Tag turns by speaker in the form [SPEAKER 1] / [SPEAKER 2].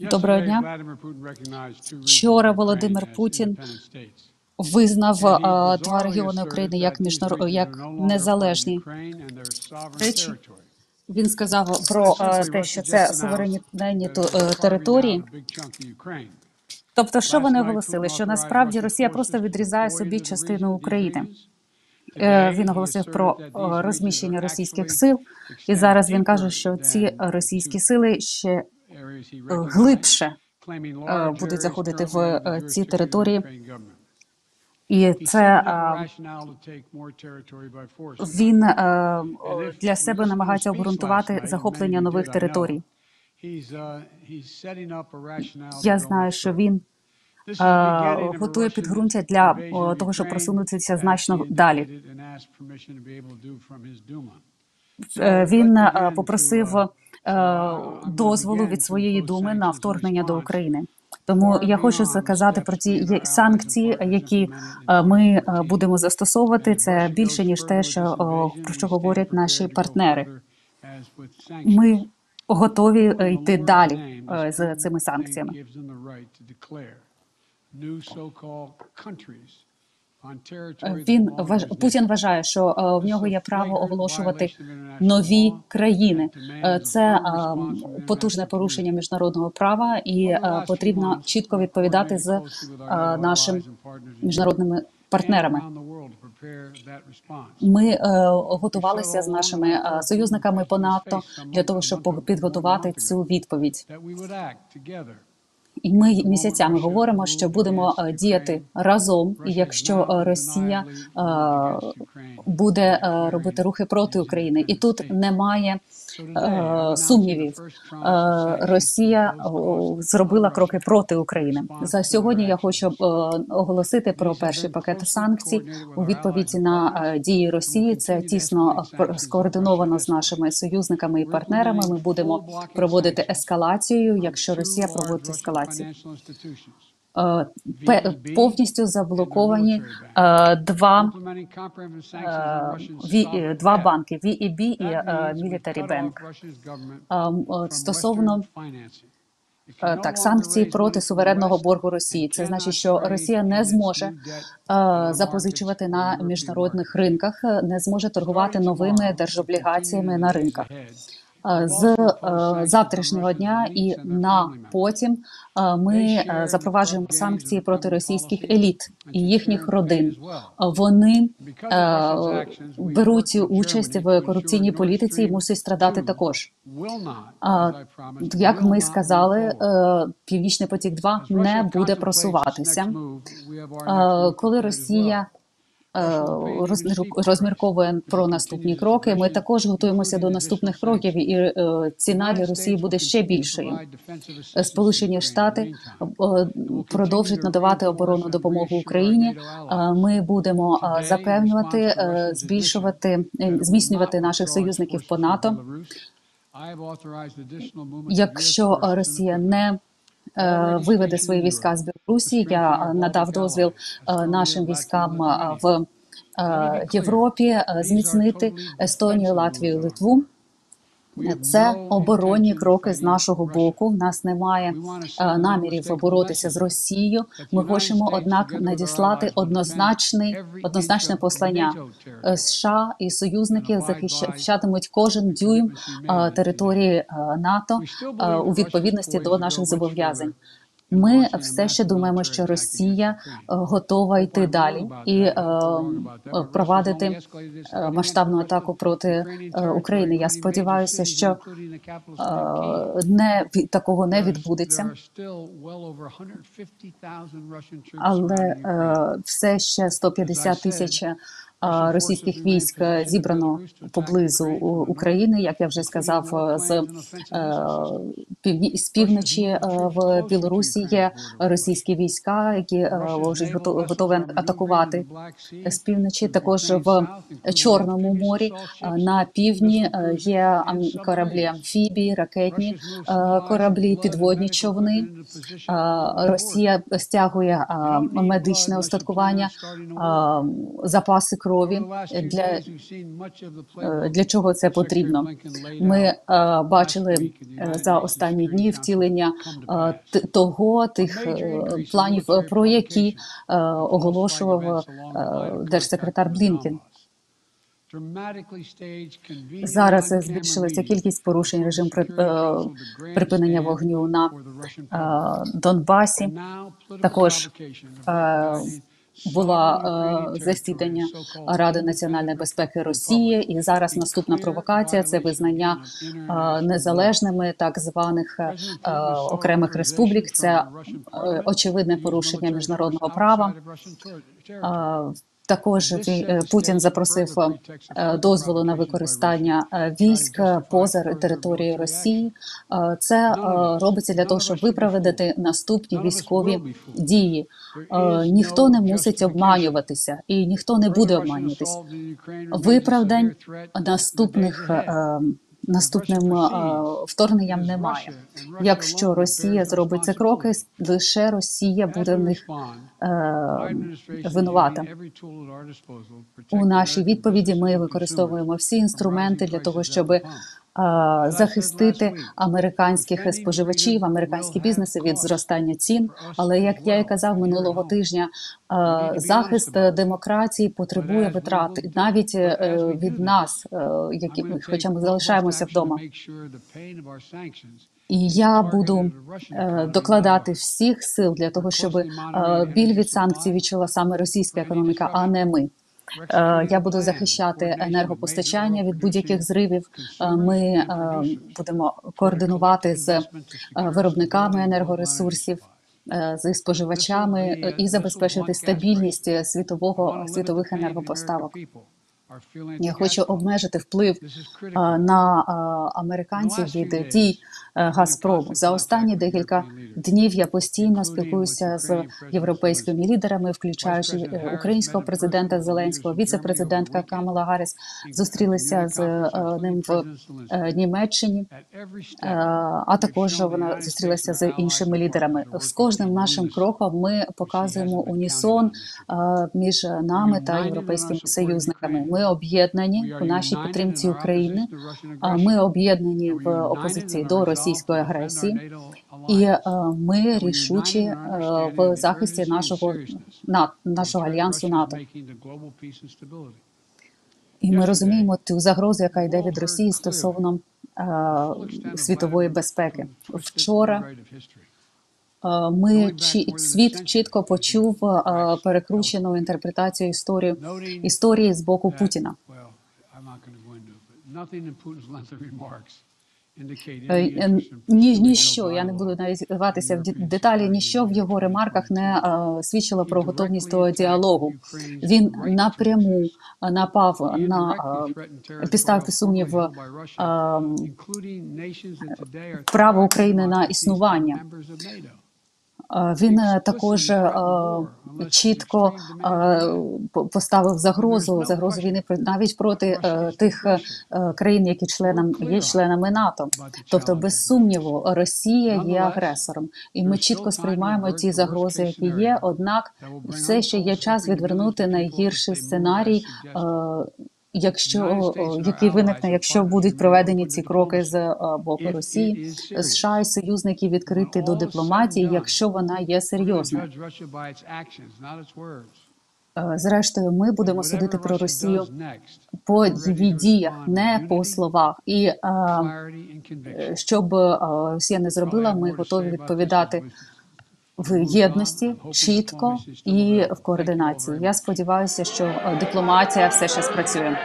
[SPEAKER 1] Доброго дня. Вчора Володимир Путін визнав е, два регіони України як міжнарод як незалежні речі. Він сказав про е, те, що це суверенні е, території. Тобто, що вони оголосили? Що насправді Росія просто відрізає собі частину України. Е, Він оголосив про е, розміщення російських сил, і зараз він каже, що ці російські сили ще глибше е, будуть заходити в е, ці території. І це е, він е, для себе намагається обґрунтувати захоплення нових територій. Я знаю, що він е, готує підґрунтя для того, щоб просунутися значно далі. Е, Він е, попросив е, дозволу від своєї думи на вторгнення до України. Тому я хочу сказати про ті санкції, які е, ми е, будемо застосовувати. Це більше ніж те, що про що говорять наші партнери. Ми готові е, йти далі е, з цими санкціями. Він важ... Путін вважає, що е, в нього є право оголошувати нові країни. Е, Це е, потужне порушення міжнародного права, і потрібно чітко відповідати з нашими міжнародними партнерами. Ми е, готувалися з нашими е, союзниками по НАТО для того, щоб підготувати цю відповідь. І ми місяцями говоримо, що будемо е, діяти разом. І якщо е, Росія е, буде робити рухи проти України, і тут немає сумнівів. Е, Росія зробила кроки проти України. За сьогодні я хочу е, оголосити про перший пакет санкцій у відповіді на е, дії Росії. Це тісно е, скоординовано з нашими союзниками і партнерами. Ми будемо проводити ескалацію, якщо Росія проводить ескалацію. Е, повністю заблоковані е, два е, два банки VEB і Military Bank. Е, м, е, Стосовно так санкцій проти суверенного боргу Росії, це значить, що Росія не зможе запозичувати на міжнародних ринках, не зможе торгувати новими держоблігаціями на ринках. Е, З е, завтрашнього дня і на потім е, ми запроваджуємо санкції проти російських еліт і їхніх родин. Вони беруть участь в корупційній політиці і мусять страдати також. Як ми сказали, Північний потік 2 не буде просуватися. Коли Росія розмірковує про наступні кроки, ми також готуємося до наступних кроків, і е, ціна для Росії буде ще більшою. Сполучені Штати е, продовжать надавати оборонну допомогу Україні. Е, Ми будемо е, запевнювати, е, збільшувати, е, зміцнювати наших союзників по НАТО. Якщо е, Росія не е, виведе свої війська з Білорусі, я е, надав дозвіл е, нашим військам е, в е, Європі е, зміцнити Естонію, Латвію, Литву. Це оборонні кроки з нашого боку. У нас немає е, намірів боротися з Росією. Ми хочемо, однак, надіслати однозначний однозначне послання. Е, США і союзники захищатимуть кожен дюйм е, території е, НАТО е, у відповідності до наших зобов'язань. Ми все ще думаємо, що Росія е, готова йти далі і е, е, провадити е, масштабну атаку проти України. Я сподіваюся, що е, не такого не відбудеться, але е, все ще 150 тисяч російських військ е, зібрано поблизу України, як я вже сказав, е, з е, півні з півночі в Білорусі є російські війська, які е, готові атакувати з півночі. Також в Чорному морі на півдні є кораблі амфібії, ракетні кораблі, підводні човни. Росія стягує медичне устаткування, е, запаси крові. Для, е, для чого це потрібно? Ми е, бачили е, за останні дні втілення е, того тих е, планів, е, про які е, оголошував е, держсекретар Блінкен.
[SPEAKER 2] Зараз збільшилася кількість порушень е, припинення вогню на
[SPEAKER 1] Е, Донбасі
[SPEAKER 2] також
[SPEAKER 1] е, була е, засідання Ради національної безпеки Росії, і зараз наступна провокація це визнання е, незалежними так званих е, окремих республік. Це е, очевидне порушення міжнародного права. Е, Також е, Путін запросив е, дозволу на використання е, військ поза територією Росії. Це робиться для того, щоб виправдати наступні військові дії. Ніхто не мусить обманюватися, і ніхто не буде обманюватися. Виправдань наступних наступним вторгненням немає. Якщо Росія зробить ці кроки, лише Росія буде в них е, винувата. У нашій відповіді ми використовуємо всі інструменти для того, щоб захистити американських споживачів, американські бізнеси від зростання цін. Але як я і казав минулого тижня, захист демократії потребує витрат навіть е, від нас, е, які хоча ми залишаємося вдома. І я буду е, докладати всіх сил для того, щоб біль від санкцій відчула саме російська економіка, а не ми. Е, Я буду захищати енергопостачання від будь-яких зривів. Е, Ми е, будемо координувати з виробниками енергоресурсів. З споживачами і забезпечити стабільність світового світових енергопоставок. Я хочу обмежити вплив на американців від дій е, Газпрому. За останні декілька днів я постійно спілкуюся з європейськими лідерами, включаючи е, українського президента Зеленського, віце-президентка Камала Гарріс. Зустрілися з е, ним в Німеччині. А також вона зустрілася з іншими лідерами. З кожним нашим кроком ми показуємо унісон між нами та європейськими союзниками. Ми об'єднані у нашій підтримці України. Ми об'єднані в опозиції до російської агресії, і е, ми рішучі е, в захисті нашого нашого альянсу НАТО. І ми розуміємо ту загрозу, яка йде від Росії стосовно е, світової безпеки. Вчора ми чі, світ чітко почув е, перекручену інтерпретацію історії історії з боку Путіна. Е, е, Ні, ніщо, я не буду навіть вдаватися в деталі. Ніщо в його ремарках не е, свідчило про готовність до діалогу. Він напряму е, напав на е, підставити сумнів е, право України на існування. Він е, також е, чітко е, по- поставив загрозу загрозу війни навіть проти тих країн, які членам є членами НАТО. Тобто, без сумніву, Росія є агресором, і ми чітко сприймаємо ті загрози, які є. Однак, все ще є час відвернути найгірший сценарій. Якщо який виникне, якщо будуть проведені ці кроки з е, боку Росії, США і союзники відкриті до дипломатії, якщо вона є серйозною. Е, Зрештою, ми будемо судити про Росію по її діях, не по словах. І е, щоб Росія не зробила, ми готові відповідати в єдності, чітко і в координації. Я сподіваюся, що е, дипломатія все ще спрацює.